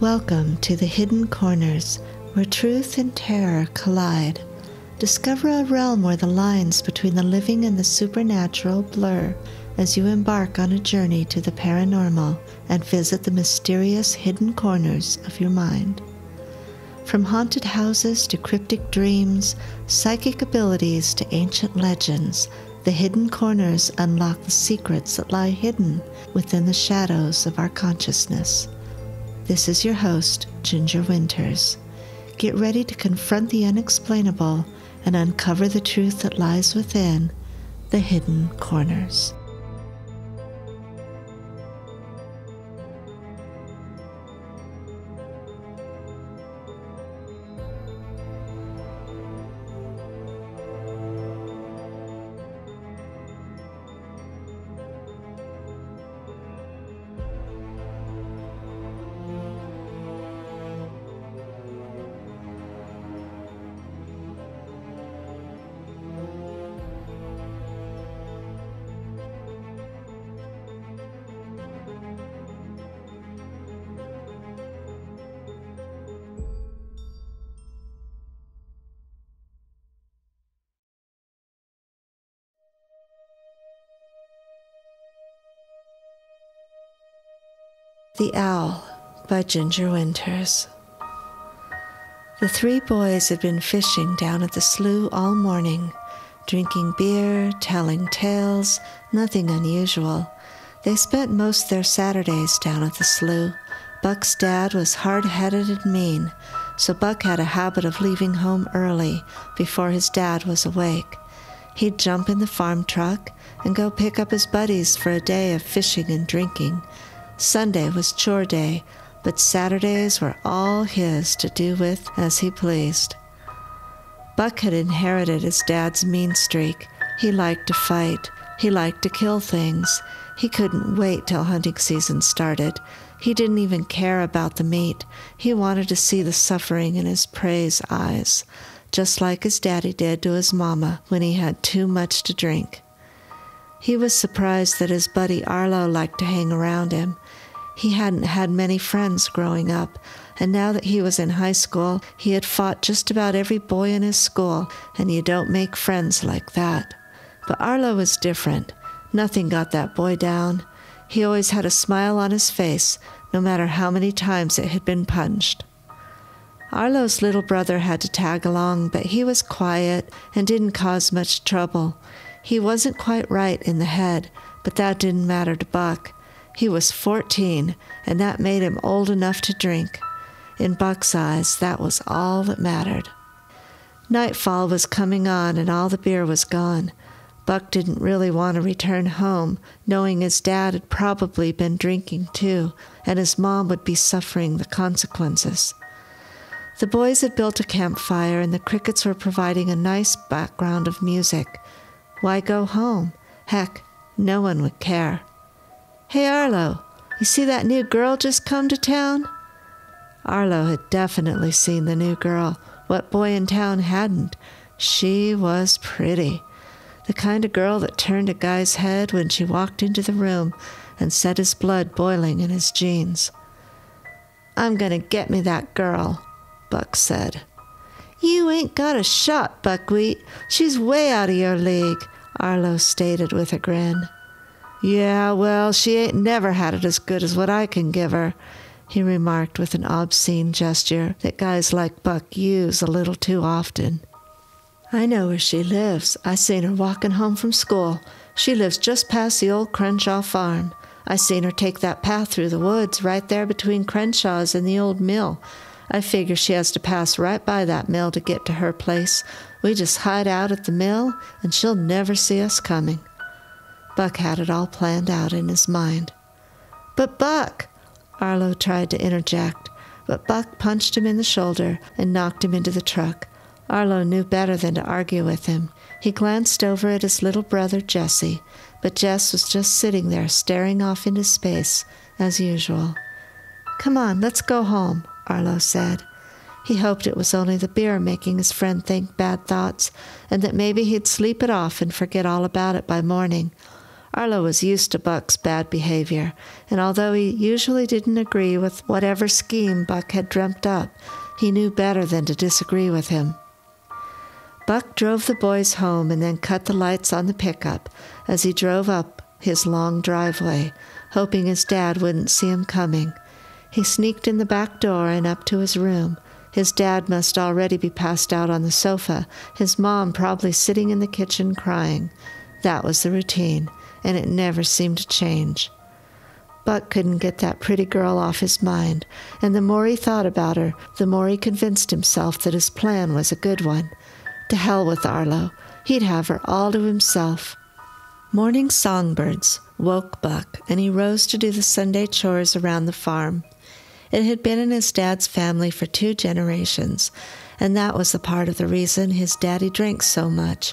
Welcome to the Hidden Corners, where truth and terror collide. Discover a realm where the lines between the living and the supernatural blur as you embark on a journey to the paranormal and visit the mysterious hidden corners of your mind. From haunted houses to cryptic dreams, psychic abilities to ancient legends, the hidden corners unlock the secrets that lie hidden within the shadows of our consciousness. This is your host, Ginger Winters. Get ready to confront the unexplainable and uncover the truth that lies within the hidden corners. The Owl by Ginger Winters. The three boys had been fishing down at the slough all morning, drinking beer, telling tales, nothing unusual. They spent most their Saturdays down at the slough. Buck's dad was hard headed and mean, so Buck had a habit of leaving home early before his dad was awake. He'd jump in the farm truck and go pick up his buddies for a day of fishing and drinking. Sunday was chore day, but Saturdays were all his to do with as he pleased. Buck had inherited his dad's mean streak. He liked to fight. He liked to kill things. He couldn't wait till hunting season started. He didn't even care about the meat. He wanted to see the suffering in his prey's eyes, just like his daddy did to his mama when he had too much to drink. He was surprised that his buddy Arlo liked to hang around him. He hadn't had many friends growing up, and now that he was in high school, he had fought just about every boy in his school, and you don't make friends like that. But Arlo was different. Nothing got that boy down. He always had a smile on his face, no matter how many times it had been punched. Arlo's little brother had to tag along, but he was quiet and didn't cause much trouble. He wasn't quite right in the head, but that didn't matter to Buck. He was 14, and that made him old enough to drink. In Buck's eyes, that was all that mattered. Nightfall was coming on, and all the beer was gone. Buck didn't really want to return home, knowing his dad had probably been drinking too, and his mom would be suffering the consequences. The boys had built a campfire, and the crickets were providing a nice background of music. Why go home? Heck, no one would care. Hey, Arlo, you see that new girl just come to town? Arlo had definitely seen the new girl. What boy in town hadn't? She was pretty. The kind of girl that turned a guy's head when she walked into the room and set his blood boiling in his jeans. I'm gonna get me that girl, Buck said. You ain't got a shot, Buckwheat. She's way out of your league, Arlo stated with a grin. Yeah, well, she ain't never had it as good as what I can give her, he remarked with an obscene gesture that guys like Buck use a little too often. I know where she lives. I seen her walking home from school. She lives just past the old Crenshaw farm. I seen her take that path through the woods right there between Crenshaw's and the old mill. I figure she has to pass right by that mill to get to her place. We just hide out at the mill, and she'll never see us coming. Buck had it all planned out in his mind. But Buck! Arlo tried to interject, but Buck punched him in the shoulder and knocked him into the truck. Arlo knew better than to argue with him. He glanced over at his little brother, Jesse, but Jess was just sitting there staring off into space, as usual. Come on, let's go home, Arlo said. He hoped it was only the beer making his friend think bad thoughts, and that maybe he'd sleep it off and forget all about it by morning. Arlo was used to Buck's bad behavior, and although he usually didn't agree with whatever scheme Buck had dreamt up, he knew better than to disagree with him. Buck drove the boys home and then cut the lights on the pickup as he drove up his long driveway, hoping his dad wouldn't see him coming. He sneaked in the back door and up to his room. His dad must already be passed out on the sofa, his mom probably sitting in the kitchen crying. That was the routine, and it never seemed to change. Buck couldn't get that pretty girl off his mind, and the more he thought about her, the more he convinced himself that his plan was a good one. To hell with Arlo. He'd have her all to himself. Morning songbirds woke Buck, and he rose to do the Sunday chores around the farm. It had been in his dad's family for two generations, and that was a part of the reason his daddy drank so much.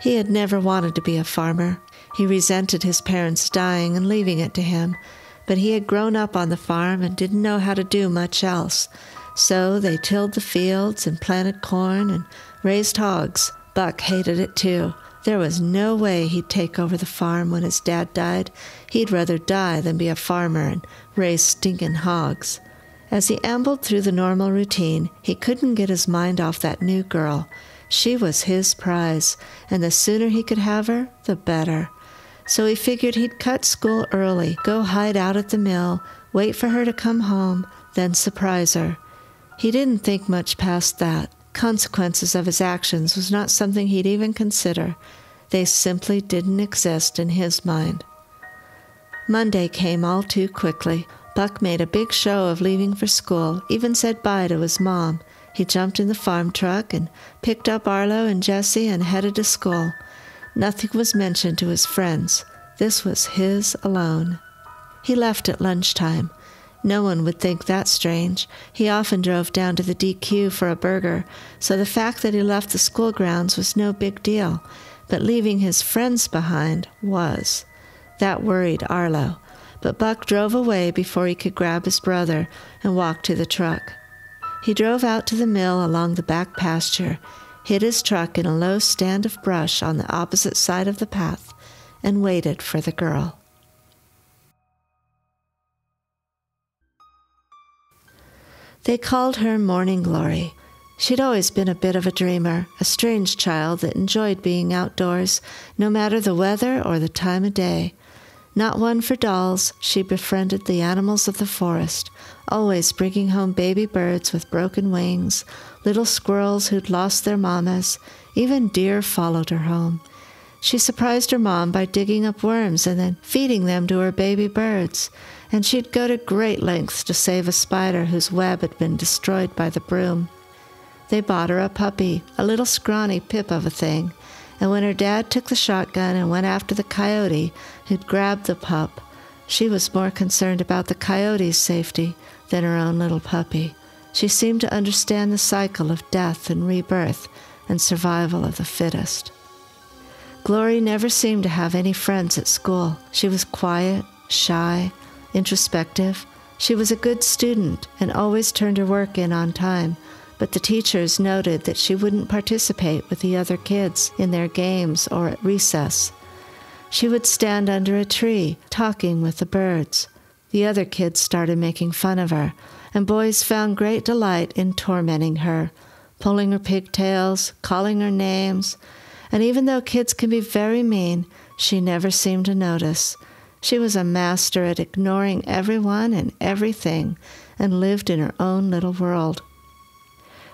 He had never wanted to be a farmer. He resented his parents dying and leaving it to him, but he had grown up on the farm and didn't know how to do much else. So they tilled the fields and planted corn and raised hogs. Buck hated it too. There was no way he'd take over the farm when his dad died. He'd rather die than be a farmer and raise stinking hogs. As he ambled through the normal routine, he couldn't get his mind off that new girl. She was his prize, and the sooner he could have her, the better. So he figured he'd cut school early, go hide out at the mill, wait for her to come home, then surprise her. He didn't think much past that consequences of his actions was not something he'd even consider. They simply didn't exist in his mind. Monday came all too quickly. Buck made a big show of leaving for school, even said bye to his mom. He jumped in the farm truck and picked up Arlo and Jesse and headed to school. Nothing was mentioned to his friends. This was his alone. He left at lunchtime. No one would think that strange. He often drove down to the DQ for a burger, so the fact that he left the school grounds was no big deal. But leaving his friends behind was. That worried Arlo. But Buck drove away before he could grab his brother and walk to the truck. He drove out to the mill along the back pasture, hid his truck in a low stand of brush on the opposite side of the path, and waited for the girl. They called her Morning Glory. She'd always been a bit of a dreamer, a strange child that enjoyed being outdoors, no matter the weather or the time of day. Not one for dolls, she befriended the animals of the forest, always bringing home baby birds with broken wings, little squirrels who'd lost their mammas, even deer followed her home. She surprised her mom by digging up worms and then feeding them to her baby birds and she'd go to great lengths to save a spider whose web had been destroyed by the broom. They bought her a puppy, a little scrawny pip of a thing, and when her dad took the shotgun and went after the coyote who'd grabbed the pup, she was more concerned about the coyote's safety than her own little puppy. She seemed to understand the cycle of death and rebirth and survival of the fittest. Glory never seemed to have any friends at school. She was quiet, shy, introspective. She was a good student and always turned her work in on time, but the teachers noted that she wouldn't participate with the other kids in their games or at recess. She would stand under a tree, talking with the birds. The other kids started making fun of her, and boys found great delight in tormenting her, pulling her pigtails, calling her names, and even though kids can be very mean, she never seemed to notice. She was a master at ignoring everyone and everything and lived in her own little world.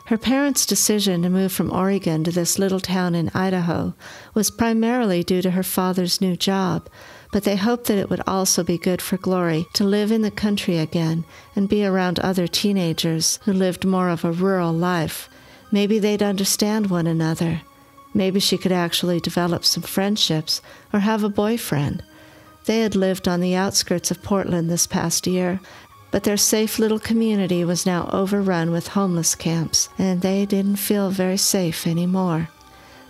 Her parents' decision to move from Oregon to this little town in Idaho was primarily due to her father's new job, but they hoped that it would also be good for Glory to live in the country again and be around other teenagers who lived more of a rural life. Maybe they'd understand one another. Maybe she could actually develop some friendships or have a boyfriend. They had lived on the outskirts of Portland this past year, but their safe little community was now overrun with homeless camps, and they didn't feel very safe anymore.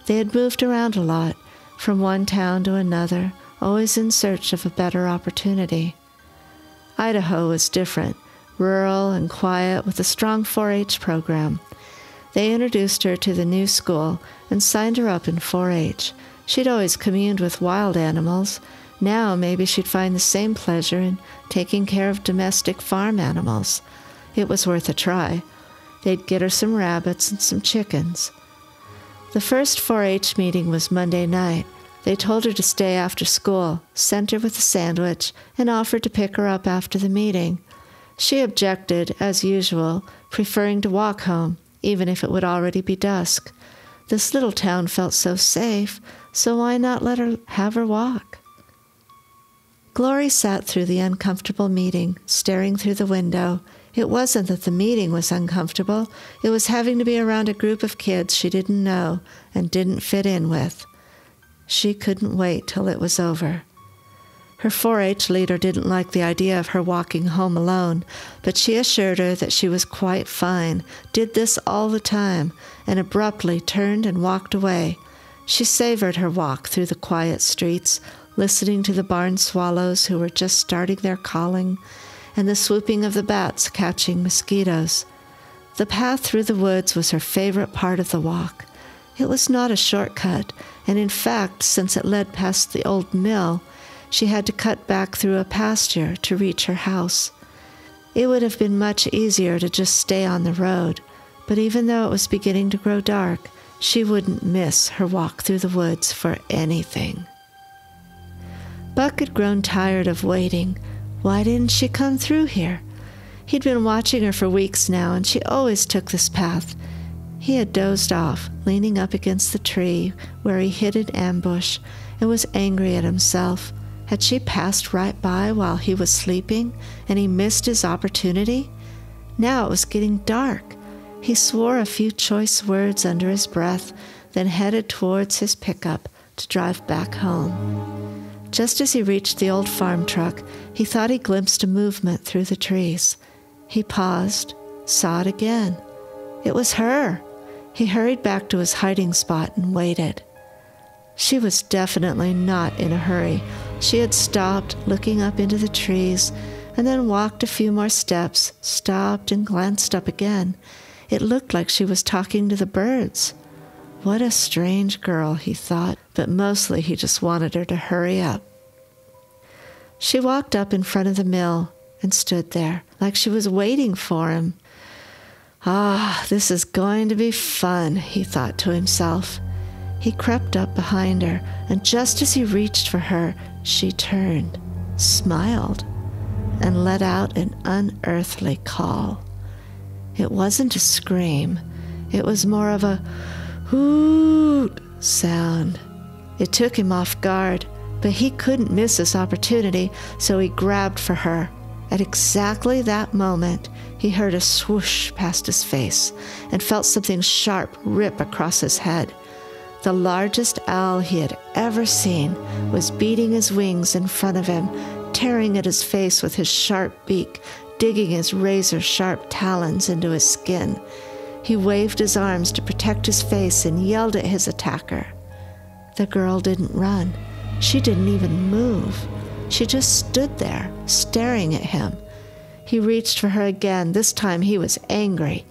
They had moved around a lot, from one town to another, always in search of a better opportunity. Idaho was different, rural and quiet with a strong 4 H program. They introduced her to the new school and signed her up in 4 H. She'd always communed with wild animals, Now maybe she'd find the same pleasure in taking care of domestic farm animals. It was worth a try. They'd get her some rabbits and some chickens. The first 4 H meeting was Monday night. They told her to stay after school, sent her with a sandwich, and offered to pick her up after the meeting. She objected, as usual, preferring to walk home, even if it would already be dusk. This little town felt so safe, so why not let her have her walk? Glory sat through the uncomfortable meeting, staring through the window. It wasn't that the meeting was uncomfortable, it was having to be around a group of kids she didn't know and didn't fit in with. She couldn't wait till it was over. Her 4 H leader didn't like the idea of her walking home alone, but she assured her that she was quite fine, did this all the time, and abruptly turned and walked away. She savored her walk through the quiet streets, listening to the barn swallows who were just starting their calling, and the swooping of the bats catching mosquitoes. The path through the woods was her favorite part of the walk. It was not a shortcut, and in fact, since it led past the old mill, she had to cut back through a pasture to reach her house. It would have been much easier to just stay on the road, but even though it was beginning to grow dark, she wouldn't miss her walk through the woods for anything. Buck had grown tired of waiting. Why didn't she come through here? He'd been watching her for weeks now, and she always took this path. He had dozed off, leaning up against the tree where he hid in ambush, and was angry at himself. Had she passed right by while he was sleeping and he missed his opportunity? Now it was getting dark. He swore a few choice words under his breath, then headed towards his pickup to drive back home. Just as he reached the old farm truck, he thought he glimpsed a movement through the trees. He paused, saw it again. It was her. He hurried back to his hiding spot and waited. She was definitely not in a hurry. She had stopped, looking up into the trees, and then walked a few more steps, stopped, and glanced up again. It looked like she was talking to the birds. What a strange girl, he thought, but mostly he just wanted her to hurry up. She walked up in front of the mill and stood there, like she was waiting for him. Ah, this is going to be fun, he thought to himself. He crept up behind her, and just as he reached for her, she turned, smiled, and let out an unearthly call. It wasn't a scream, it was more of a hoot sound. It took him off guard, but he couldn't miss this opportunity, so he grabbed for her. At exactly that moment, he heard a swoosh past his face and felt something sharp rip across his head. The largest owl he had ever seen was beating his wings in front of him, tearing at his face with his sharp beak, digging his razor sharp talons into his skin. He waved his arms to protect his face and yelled at his attacker. The girl didn't run. She didn't even move. She just stood there, staring at him. He reached for her again. This time he was angry.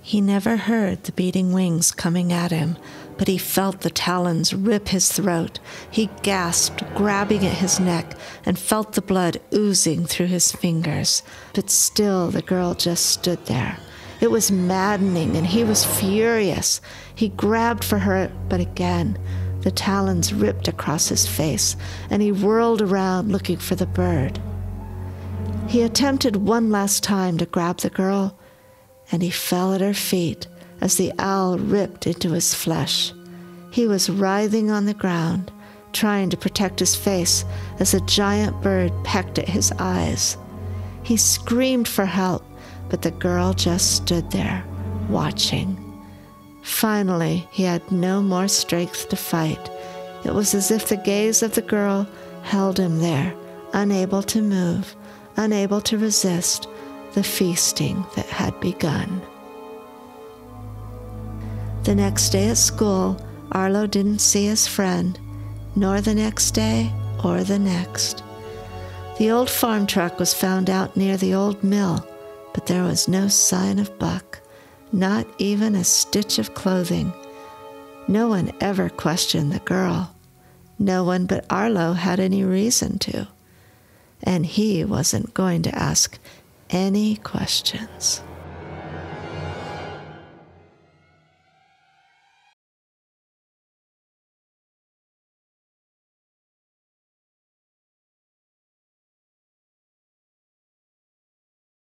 He never heard the beating wings coming at him, but he felt the talons rip his throat. He gasped, grabbing at his neck, and felt the blood oozing through his fingers. But still, the girl just stood there. It was maddening, and he was furious. He grabbed for her, but again, the talons ripped across his face, and he whirled around looking for the bird. He attempted one last time to grab the girl and he fell at her feet as the owl ripped into his flesh. He was writhing on the ground, trying to protect his face as a giant bird pecked at his eyes. He screamed for help, but the girl just stood there, watching. Finally, he had no more strength to fight. It was as if the gaze of the girl held him there, unable to move, unable to resist, the feasting that had begun. The next day at school, Arlo didn't see his friend, nor the next day or the next. The old farm truck was found out near the old mill, but there was no sign of Buck, not even a stitch of clothing. No one ever questioned the girl. No one but Arlo had any reason to, and he wasn't going to ask any questions.